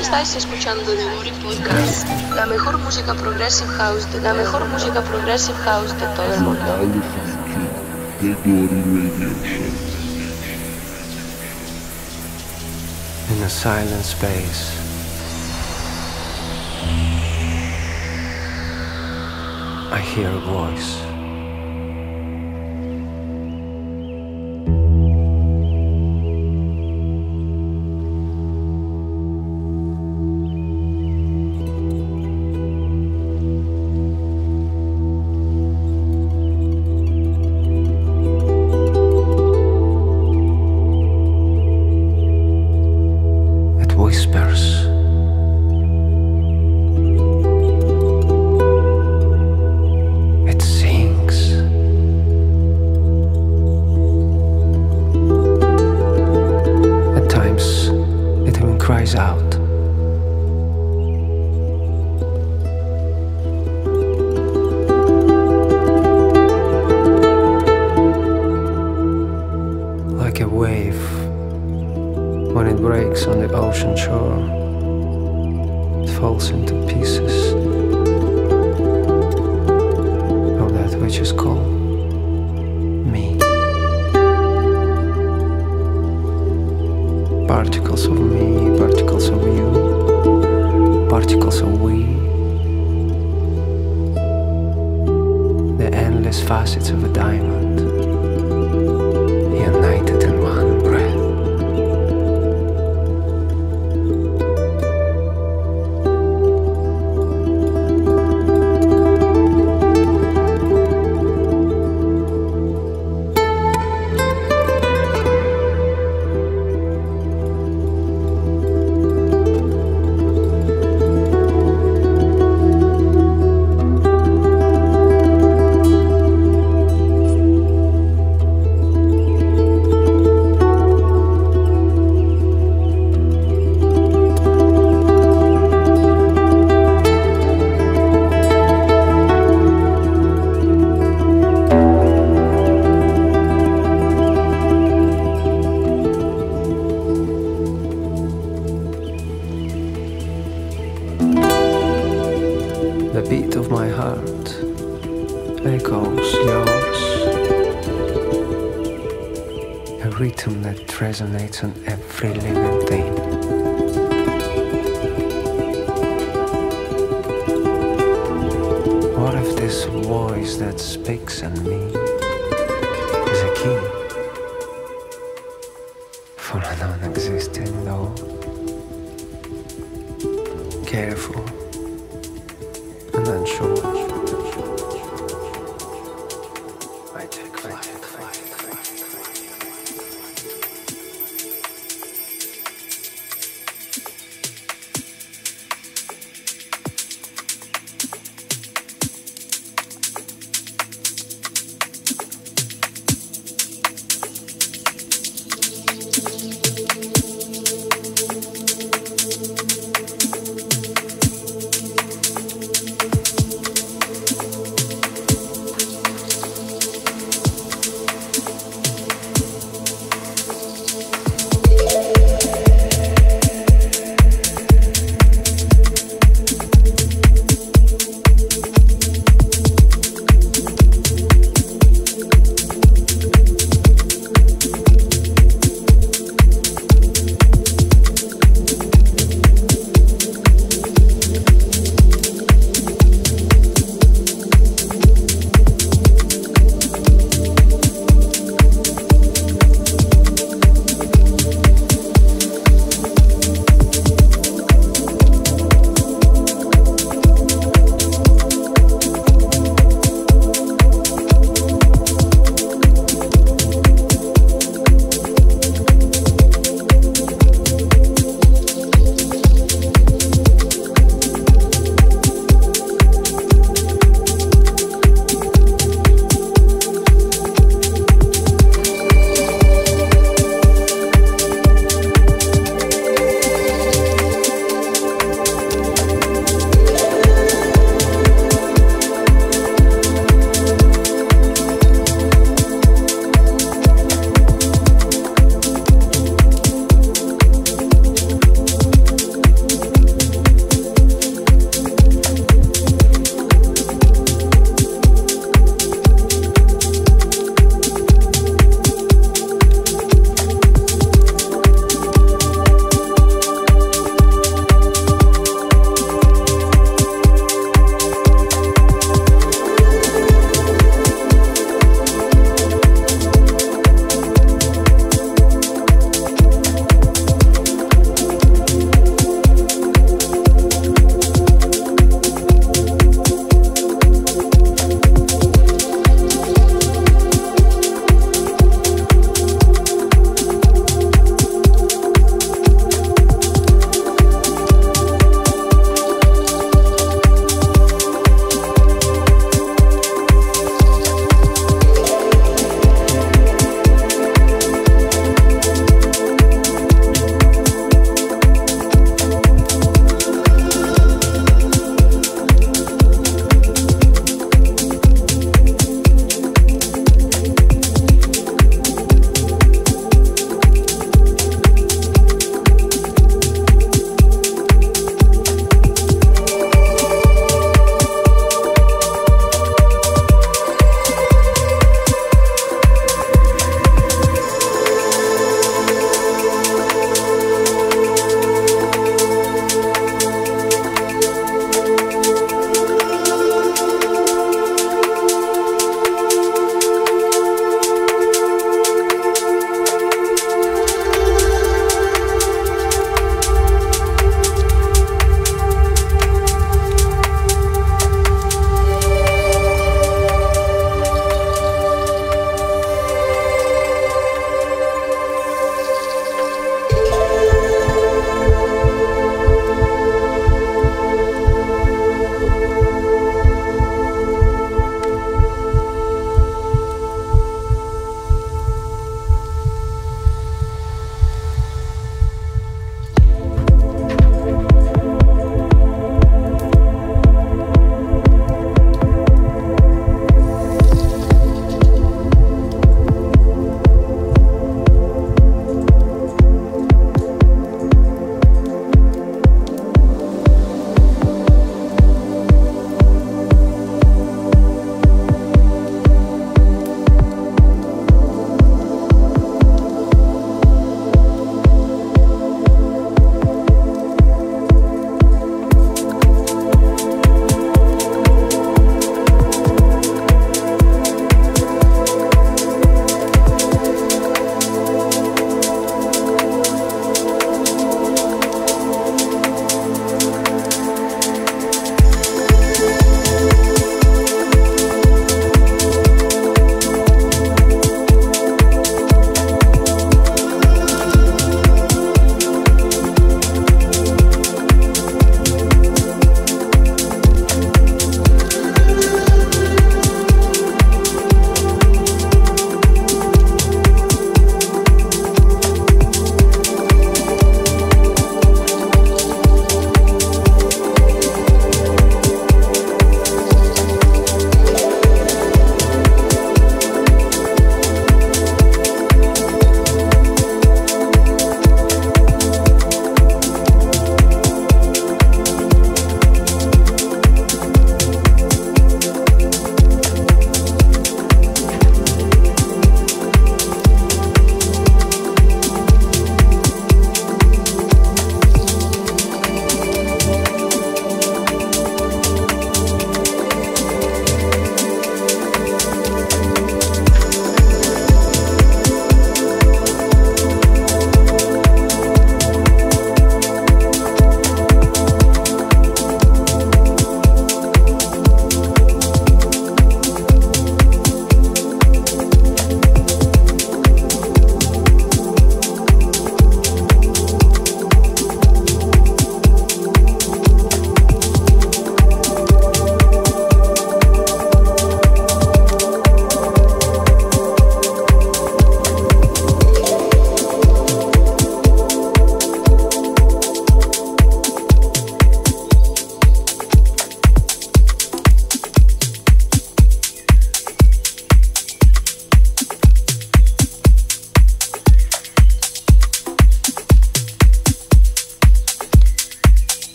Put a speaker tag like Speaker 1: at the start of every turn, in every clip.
Speaker 1: Estáis escuchando The Podcast, la mejor música progressive house, la mejor música progressive house de todo el mundo.
Speaker 2: In a silent space. I hear a voice.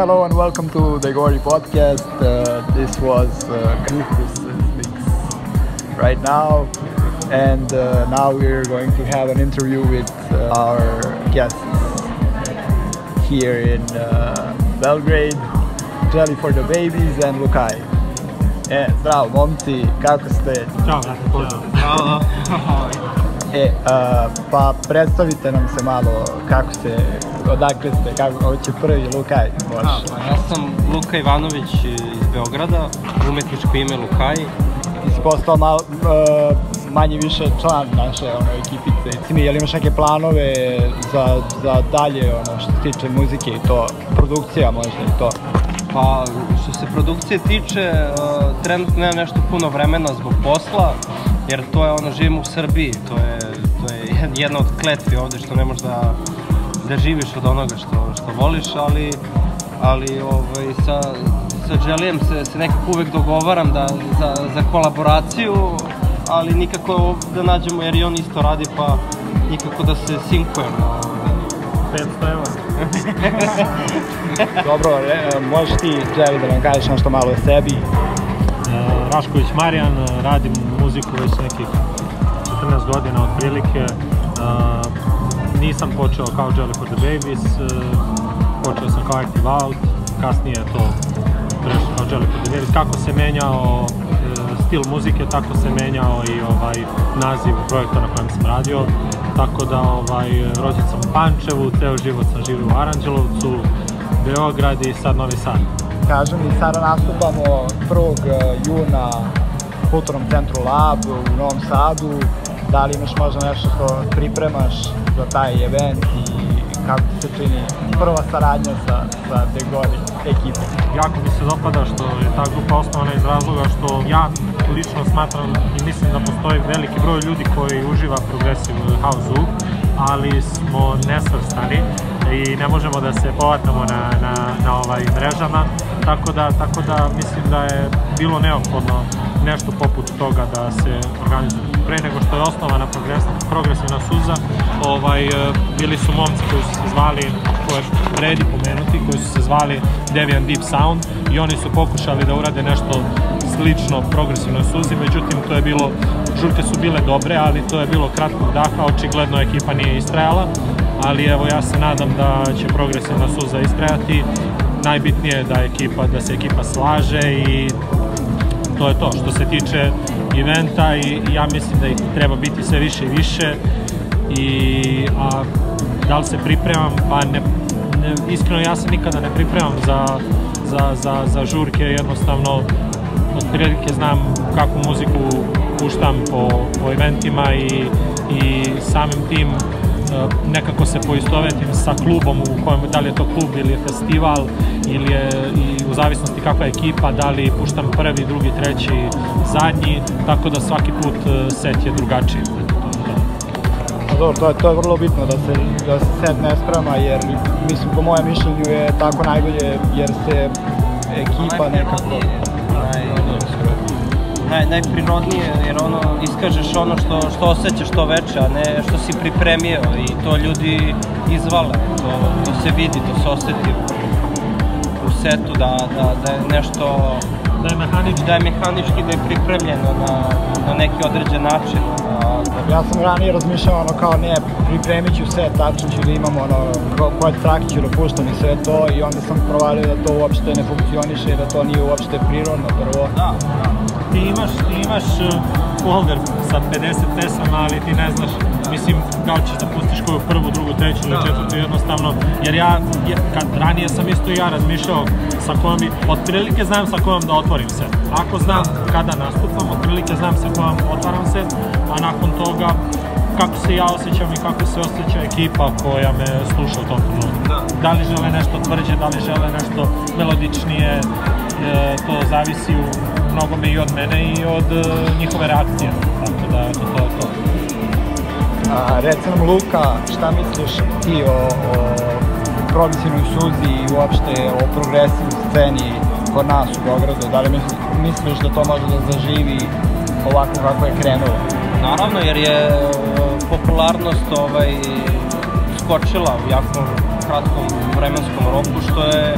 Speaker 3: Hello and welcome to the Gori podcast. Uh, this was uh, right now, and uh, now we're going to have an interview with uh, our guests here in uh, Belgrade, Jelly for the Babies and Lukai. E, zdravo momci, kako ste?
Speaker 4: Ćao, brate, pozdrav.
Speaker 3: E, a, pa predstavite nam se malo kako ste, odakle ste, kako, hoće prvi Lukaj, može.
Speaker 5: A, pa ja sam Luka Ivanović iz Beograda, umetničko ime Lukaj.
Speaker 3: Ti si postao malo, uh, manje više član naše ono, ekipice. Ti mi, je li imaš neke planove za, za dalje, ono, što se tiče muzike i to, produkcija možda i to?
Speaker 5: Pa, što se produkcije tiče, uh, trenutno nemam nešto puno vremena zbog posla, jer to je ono, živim u Srbiji, to je, to je jedna od kletvi ovde što ne možeš da, živiš od onoga što, što voliš, ali, ali ovaj, sa, sa Dželijem se, se nekako uvek dogovaram da, za, za kolaboraciju, ali nikako da nađemo, jer i on isto radi, pa nikako da se sinkujemo.
Speaker 4: 500 evra.
Speaker 3: Dobro, re, možeš ti, Jerry, da nam kažeš nešto malo o sebi?
Speaker 4: E, Rašković Marijan, radim muziku već nekih 14 godina otprilike. E, nisam počeo kao Jelly for the Babies, e, počeo sam kao Active Out, kasnije je to prešao kao Jelly for the Babies. Kako se menjao e, stil muzike, tako se menjao i ovaj naziv projekta na kojem sam radio. Tako da ovaj, rođen sam u Pančevu, ceo život sam živio u Aranđelovcu, Beograd i sad Novi Sad.
Speaker 3: Kažem mi, sada nastupamo 1. juna u Kulturnom centru Lab u Novom Sadu. Da li imaš možda nešto što pripremaš za taj event i kako se čini prva saradnja sa, sa Degori ekipom?
Speaker 4: Jako mi se dopada što je ta grupa osnovana iz razloga što ja lično smatram i mislim da postoji veliki broj ljudi koji uživa progresiv house ali smo nesvrstani i ne možemo da se povatamo na, na, na ovaj mrežama, tako da, tako da mislim da je bilo neophodno nešto poput toga da se organizuje. Pre nego što je osnovana progresivna suza, ovaj, e, bili su momci koji su se zvali, koje vredi pomenuti, koji su se zvali Deviant Deep Sound i oni su pokušali da urade nešto slično progresivnoj suzi, međutim to je bilo, žurke su bile dobre, ali to je bilo kratkog daha, očigledno ekipa nije istrajala, ali evo ja se nadam da će progresivna suza istrajati, najbitnije je da ekipa, da se ekipa slaže i to je to. Što se tiče eventa i ja mislim da ih treba biti sve više i više. I a, da li se pripremam, pa ne, ne, iskreno ja se nikada ne pripremam za, za, za, za žurke, jednostavno otprilike znam kakvu muziku puštam po, po eventima i, i samim tim nekako se poistovetim sa klubom u kojem, da li je to klub ili je festival ili je i u zavisnosti kakva je ekipa, da li puštam prvi, drugi, treći, zadnji, tako da svaki put set je drugačiji.
Speaker 3: Pa dobro, to je, to je vrlo bitno da se, da se set ne sprema jer mislim po mojem mišljenju je tako najbolje jer se ekipa nekako...
Speaker 5: naj, najprirodnije, jer ono, iskažeš ono što, što osjećaš to veče, a ne što si pripremio i to ljudi izvale, to, to se vidi, to se osjeti u setu, da, da, da je nešto
Speaker 4: da je mehanički,
Speaker 5: da je, mehanički, da je pripremljeno na, na neki određen način. Da,
Speaker 3: da... Ja sam ranije razmišljao ono kao ne, pripremit ću set, tačno ću da imam ono, ko, koje trake ću da puštam i sve to i onda sam provalio da to uopšte ne funkcioniše i da to nije uopšte prirodno prvo.
Speaker 5: Da, da
Speaker 4: ti imaš, ti imaš folder sa 50 pesama, ali ti ne znaš, mislim, kao ćeš da pustiš koju prvu, drugu, treću ili četvrtu, jednostavno, jer ja, kad ranije sam isto i ja razmišljao sa kojom, otprilike znam sa kojom da otvorim set. Ako znam kada nastupam, otprilike znam sa kojom otvaram set, a nakon toga kako se ja osjećam i kako se osjeća ekipa koja me sluša u tom trenutku. Da. da li žele nešto tvrđe, da li žele nešto melodičnije, e, to zavisi u mnogome i od mene i od e, njihove reakcije. Tako da, eto, to je to.
Speaker 3: A, reci nam, Luka, šta misliš ti o, o progresivnoj suzi i uopšte o progresivnoj sceni kod nas u Beogradu? Da li misliš da to može da zaživi ovako kako je krenulo?
Speaker 5: Naravno, jer je e, popularnost ovaj, skočila u jako kratkom vremenskom roku, što je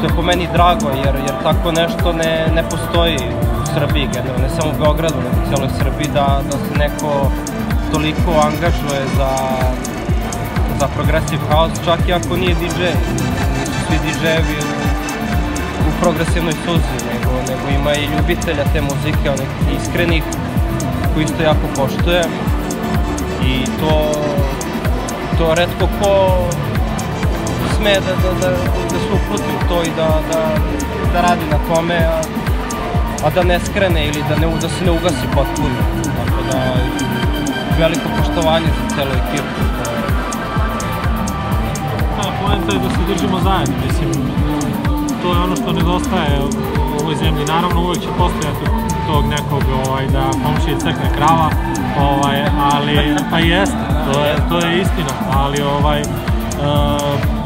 Speaker 5: što je po meni drago, jer, jer tako nešto ne, ne postoji u Srbiji, generalno, ne samo u Beogradu, nego u cijeloj Srbiji, da, da se neko toliko angažuje za, za progressive house, čak i ako nije DJ. Nisu svi DJ-evi u, progresivnoj suzi, nego, nego ima i ljubitelja te muzike, onih iskrenih, koji isto jako poštuje. I to, to redko ko sme da, da, da, da se uputi u to i da, da, da radi na tome, a, a da ne skrene ili da, ne, da se ne ugasi potpuno. Tako da, veliko poštovanje za celu ekipu.
Speaker 4: Da, poenta je da se držimo zajedno, mislim, to je ono što nedostaje u ovoj zemlji. Naravno, uvek će postojati tog nekog ovaj, da komšije crkne krava, ovaj, ali, pa jeste, to je, to je istina, ali ovaj, uh,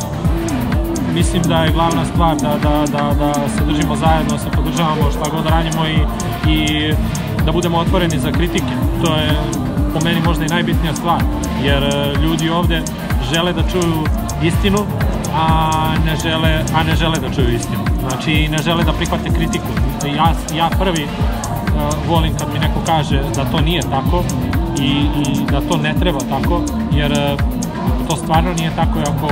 Speaker 4: mislim da je glavna stvar da, da, da, da se držimo zajedno, da se podržavamo šta god radimo i, i da budemo otvoreni za kritike. To je po meni možda i najbitnija stvar, jer e, ljudi ovde žele da čuju istinu, a ne žele, a ne žele da čuju istinu. Znači, ne žele da prihvate kritiku. Ja, ja prvi uh, volim kad mi neko kaže da to nije tako i, i da to ne treba tako, jer uh, to stvarno nije tako i ako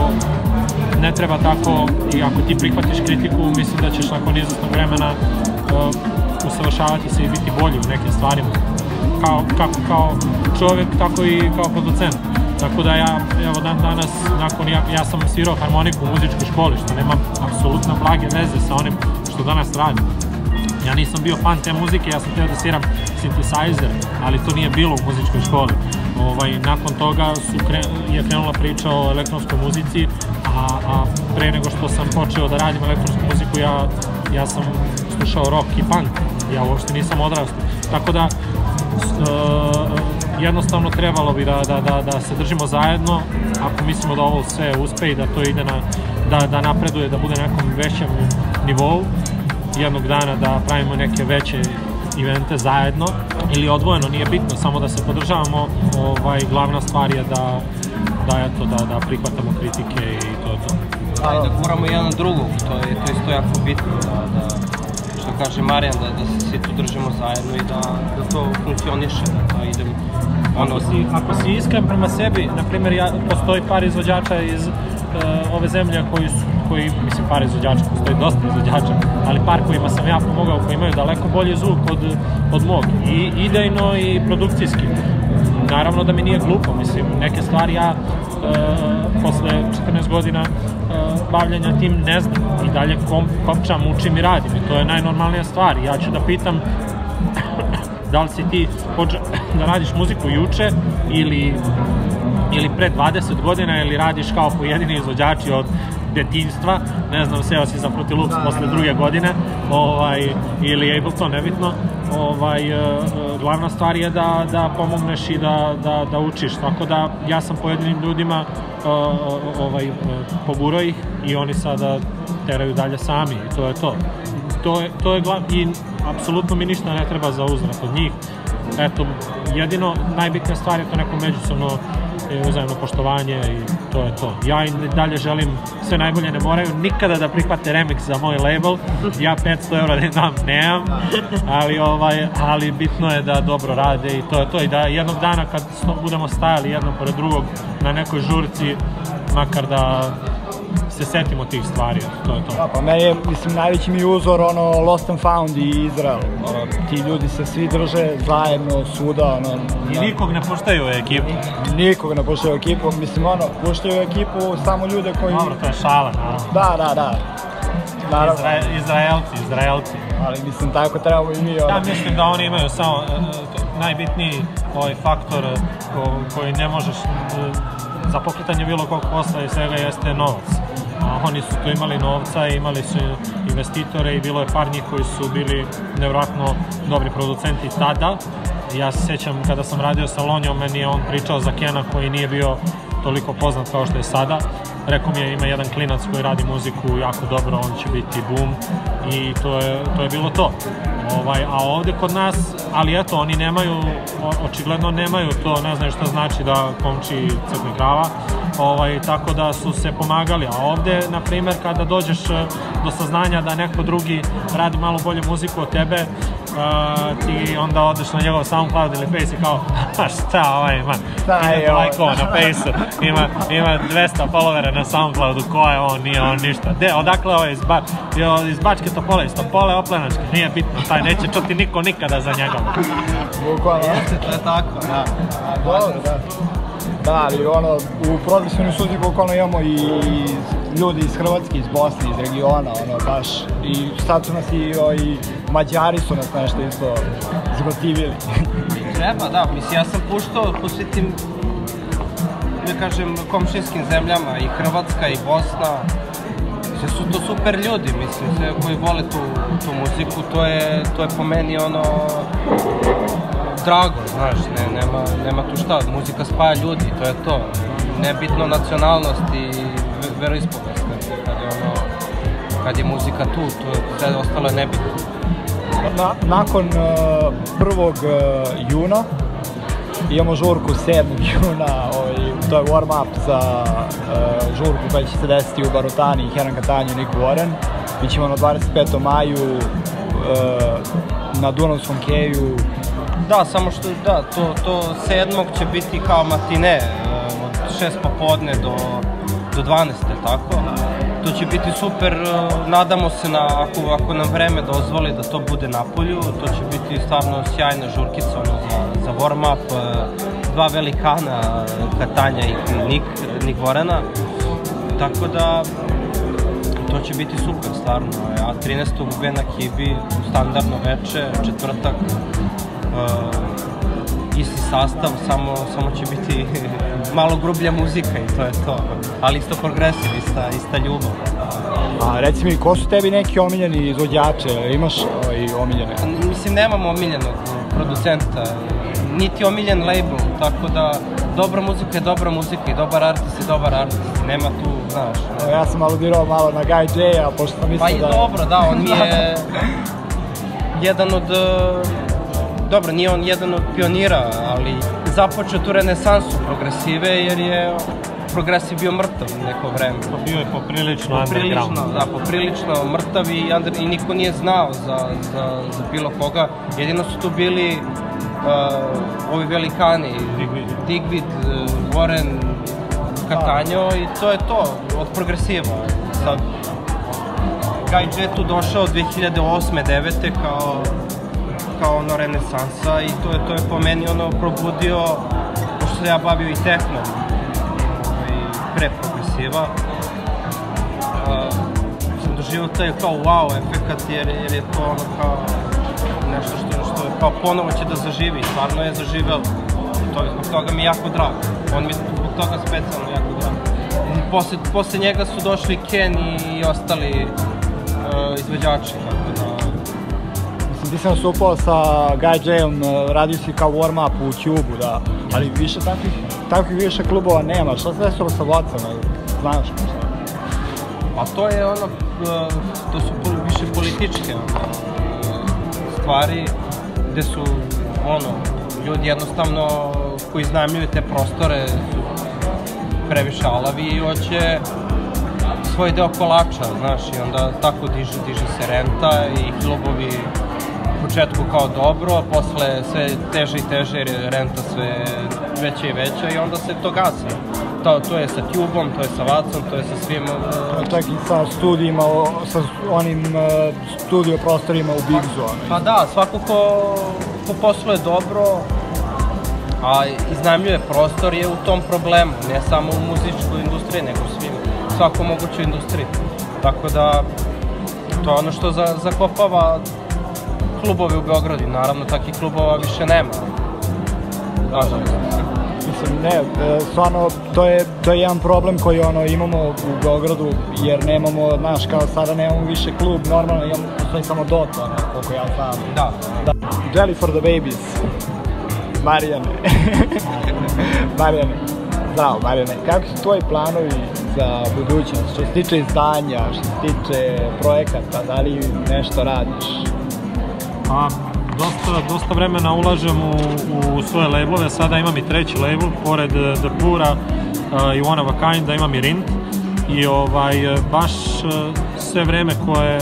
Speaker 4: ne treba tako i ako ti prihvatiš kritiku, mislim da ćeš nakon izvestnog vremena uh, usavršavati se i biti bolji u nekim stvarima. Kao, kako kao čovjek, tako i kao producent. Tako da ja, evo dan danas, nakon, ja, ja sam svirao harmoniku u muzičkoj školi, što nema apsolutno blage veze sa onim što danas radim. Ja nisam bio fan te muzike, ja sam teo da sviram synthesizer, ali to nije bilo u muzičkoj školi. Ovaj, nakon toga su kre, je krenula priča o elektronskoj muzici, a, a pre nego što sam počeo da radim elektronsku muziku, ja, ja sam slušao rock i punk. Ja uopšte nisam odrastao. Tako da, uh, jednostavno trebalo bi da, da, da, da se držimo zajedno ako mislimo da ovo sve uspe i da to ide na, da, da napreduje, da bude na nekom većem nivou jednog dana da pravimo neke veće evente zajedno ili odvojeno, nije bitno, samo da se podržavamo, ovaj, glavna stvar je da, da, eto, da, da prihvatamo kritike i to je to.
Speaker 5: Da, i da guramo jedan drugog, to je, to isto jako bitno, da, da što kaže Marijan, da, da se svi tu držimo zajedno i da, da to funkcioniše, da, da idem
Speaker 4: Ono, ako si, ako si iskren prema sebi, na primjer, ja, postoji par izvođača iz uh, ove zemlje koji su, koji, mislim, par izvođača, postoji dosta izvođača, ali par kojima sam ja pomogao, koji imaju daleko bolji zvuk od, od mog, i idejno i produkcijski. Naravno da mi nije glupo, mislim, neke stvari ja uh, posle 14 godina uh, bavljanja tim ne znam i dalje kom, kopčam, učim i radim i to je najnormalnija stvar. Ja ću da pitam da li si ti počeo da radiš muziku juče ili, ili pre 20 godina ili radiš kao pojedini izvođači od detinjstva, ne znam, seo si za Fruity Loops posle druge godine, ovaj, ili Ableton, nebitno, ovaj, uh, glavna stvar je da, da pomogneš i da, da, da učiš, tako da ja sam pojedinim ljudima uh, ovaj, uh, pogurao ih i oni sada teraju dalje sami i to je to. To je, to je glav... i apsolutno mi ništa ne treba za uzvrat od njih. Eto, jedino najbitnija stvar je to neko međusobno uzajemno poštovanje i to je to. Ja im dalje želim sve najbolje, ne moraju nikada da prihvate remix za moj label. Ja 500 eura da dam, nemam, ali, ovaj, ali bitno je da dobro rade i to je to. I da jednog dana kad budemo stajali jedno pored drugog na nekoj žurci, makar da se setimo tih stvari, to je to.
Speaker 3: Da, pa meni je, mislim, najveći mi uzor ono Lost and Found i Izrael. Ono, ti ljudi se svi drže zajedno, svuda, ono...
Speaker 4: I nikog ne puštaju u ekipu.
Speaker 3: Nikog ne puštaju u ekipu, mislim, ono, puštaju u ekipu samo ljude koji...
Speaker 4: Dobro, to je šala, naravno.
Speaker 3: Da, da, da.
Speaker 4: Naravno. Izra, Izraelci, Izraelci.
Speaker 3: Ali mislim, tako trebamo i mi. Ono.
Speaker 4: Ja mislim da oni imaju samo uh, najbitniji ovaj faktor uh, ko, koji ne možeš uh, za pokretanje bilo kog posla i svega jeste novac. A oni su tu imali novca i imali su investitore i bilo je par njih koji su bili nevratno dobri producenti tada. Ja se sećam kada sam radio sa Lonjom, meni je on pričao za Kena koji nije bio toliko poznat kao što je sada. Rekao mi je ima jedan klinac koji radi muziku jako dobro, on će biti boom i to je, to je bilo to. Ovaj, a ovde kod nas, ali eto, oni nemaju, očigledno nemaju to, ne znaju šta znači da komči crkne krava, ovaj, tako da su se pomagali. A ovde, na primer, kada dođeš e, do saznanja da neko drugi radi malo bolje muziku od tebe, Uh, ti onda odeš na njegov SoundCloud ili Face i kao, a šta ovaj ima,
Speaker 3: Šta je
Speaker 4: ima
Speaker 3: ovo?
Speaker 4: lajkova na Face-u, ima, ima 200 followera na SoundCloudu, ko je on, nije on ništa. De, odakle ovo je iz, ba, je iz Bačke Topole, iz Topole Oplenačke, nije bitno, taj neće čuti niko nikada za njega.
Speaker 3: Bukvalno.
Speaker 5: Jeste, to je tako.
Speaker 3: Da. Dobro, da. Da, ali ono, u progresivnoj suzi bukvalno imamo i ljudi iz Hrvatske, iz Bosne, iz regiona, ono, baš, i sad su nas i, o, i Mađari su nas nešto isto zgotivili.
Speaker 5: Treba, da, mislim, ja sam puštao po svim tim, da kažem, komšinskim zemljama, i Hrvatska, i Bosna, sve su to super ljudi, mislim, sve koji vole tu, tu muziku, to je, to je po meni ono, drago, znaš, ne, nema, nema tu šta, muzika spaja ljudi, to je to. Nebitno nacionalnost i ve- veroispovest, kad, je ono, kad je muzika tu, to je sve ostalo je nebitno.
Speaker 3: Na, nakon uh, 1. Uh, juna imamo žurku 7. juna, ovaj, to je warm-up za uh, žurku koja će se desiti u Barutani, Heran Katanju Nick Warren. Mi ćemo na 25. maju uh, na Dunavskom keju
Speaker 5: Da, samo što, da, to, to sedmog će biti kao matine, e, od 6 popodne do, do 12, je tako? To će biti super, e, nadamo se na, ako, ako nam vreme dozvoli da to bude na polju, to će biti stvarno sjajna žurkica ono, za, za warm-up, e, dva velikana, Katanja i Nik, Nik Vorena, tako da to će biti super, stvarno. A 13. u Bena Kibi, standardno veče, četvrtak, isti sastav, samo, samo će biti malo grublja muzika i to je to. Ali isto progresiv, ista, ista ljubav.
Speaker 3: A reci mi, ko su tebi neki omiljeni izvođače? Imaš ovaj, omiljene?
Speaker 5: Mislim, nemamo omiljenog producenta, niti omiljen label, tako da dobra muzika je dobra muzika i dobar artist je dobar artist. Nema tu, znaš,
Speaker 3: Evo, Ja sam aludirao malo na Guy J-a, pošto sam
Speaker 5: Pa
Speaker 3: mislio
Speaker 5: i
Speaker 3: da...
Speaker 5: dobro, da, on je jedan od... Dobro, nije on jedan od pionira, ali započeo tu renesansu progresive jer je progresiv bio mrtav neko vreme.
Speaker 4: Pa bio je poprilično underground.
Speaker 5: Poprilično, da, poprilično mrtav i, under, i niko nije znao za, za, za bilo koga. Jedino su tu bili uh, ovi velikani,
Speaker 4: Digvid.
Speaker 5: Digvid, uh, Warren, Katanjo i to je to, od progresiva. Sad, Guy J tu došao 2008. 9. kao kao ono renesansa i to je, to je po meni ono probudio, pošto se ja bavio i tehnom i pre progresiva, uh, sam doživio taj kao wow efekat jer, jer je to ono kao nešto što, što je kao ponovo će da zaživi, stvarno je zaživelo. I to, zbog toga mi je jako drago. On mi je zbog toga specijalno jako drago. I posle, posle njega su došli Ken i, i ostali uh, izvođači,
Speaker 3: ti sam supao sa Guy J-om, eh, radio si kao warm-up u Cubu, da. Ali više takvih, takvih više klubova nema. Šta se desilo sa Watsona? Znaš možda?
Speaker 5: Pa to je ono, e, to su više političke stvari gde su ono, ljudi jednostavno koji iznajmljuju te prostore su previše alavi i hoće svoj deo kolača, znaš, i onda tako diže, diže se renta i klubovi početku kao dobro, a posle sve teže i teže jer je renta sve veća i veća i onda se to gasi. To, to je sa Tubom, to je sa Vacom, to je sa svim... e,
Speaker 3: Čak i sa studijima, sa onim eh, studio prostorima u Bigzu. ono.
Speaker 5: Pa da, svako ko, ko posluje dobro, a iznajmljuje prostor je u tom problemu, ne samo u muzičkoj industriji, nego u svim, svako mogućoj industriji. Tako da, to je ono što za, zakopava klubove u Beogradu. Naravno, takih klubova više nema. Nažalost.
Speaker 3: Mislim, ne, e, stvarno, to je, to je jedan problem koji ono, imamo u Beogradu, jer nemamo, znaš, kao sada nemamo više klub, normalno imamo, postoji samo Dota, ono, koliko ja znam.
Speaker 5: Da.
Speaker 3: Da. Jelly for the babies. Marijane. Marijane. Zdravo, Marijane. Kako su tvoji planovi za budućnost? Što se tiče izdanja, što se tiče projekata, da li nešto radiš?
Speaker 4: Pa, dosta, dosta vremena ulažem u, u svoje labelove, sada imam i treći label, pored eh, The Pura uh, i One of a Kind, da imam i Rint. I ovaj, eh, baš sve vreme koje,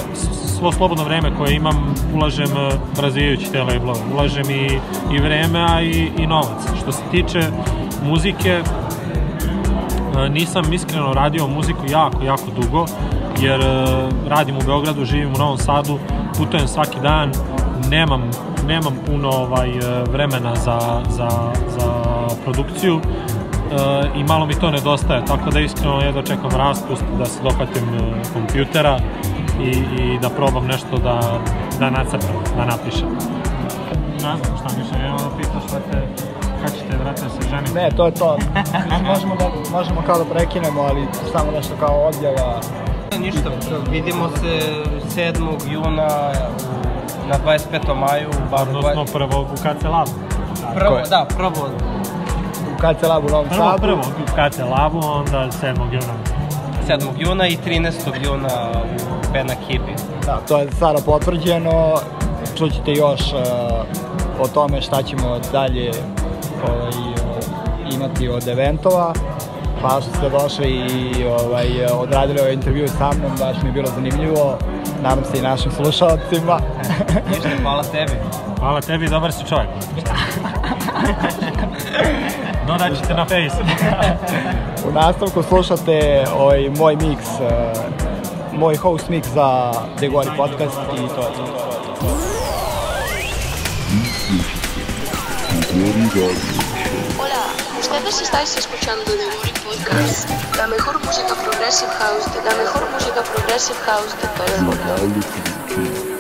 Speaker 4: svo slobodno vreme koje imam, ulažem razvijajući te labelove. Ulažem i, i vreme, a i, i novac. Što se tiče muzike, nisam iskreno radio muziku jako, jako dugo, jer radim u Beogradu, živim u Novom Sadu, putujem svaki dan, nemam, nemam puno ovaj, e, vremena za, za, za produkciju e, i malo mi to nedostaje, tako da iskreno jedva čekam raspust, da se dohvatim e, kompjutera i, i da probam nešto da, da nacrtam, da napišem. Ne znam šta više, evo pitaš, vrate, kad ćete, vrate, se ženiti?
Speaker 3: Ne, to je to. Možemo, da, možemo kao da prekinemo, ali samo nešto kao odjava.
Speaker 5: Ništa, vidimo se 7. juna u- na 25. maju u baru.
Speaker 4: Odnosno prvo u KC Labu.
Speaker 5: Prvo, da, prvo
Speaker 3: U KC Lab u Novom
Speaker 4: Prvo,
Speaker 3: Sadu.
Speaker 4: prvo u KC Labu, onda 7. juna.
Speaker 5: 7. juna i 13. juna u Bena Kibi.
Speaker 3: Da, to je sada potvrđeno. Čućete još uh, o tome šta ćemo dalje ovaj, uh, imati od eventova. Hvala što ste došli i ovaj, odradili ovaj intervju sa mnom, baš mi je bilo zanimljivo. Nadam se i našim slušalcima.
Speaker 5: Ništa, hvala tebi.
Speaker 4: Hvala tebi, dobar si čovjek. Dodat ćete na face.
Speaker 3: U nastavku slušate ovaj, moj mix, uh, moj host mix za The Gori podcast i to je to.
Speaker 1: Hola, ustedes estáis escuchando The Body La mejor música progressive house, de, la mejor música progressive house de todo el mundo.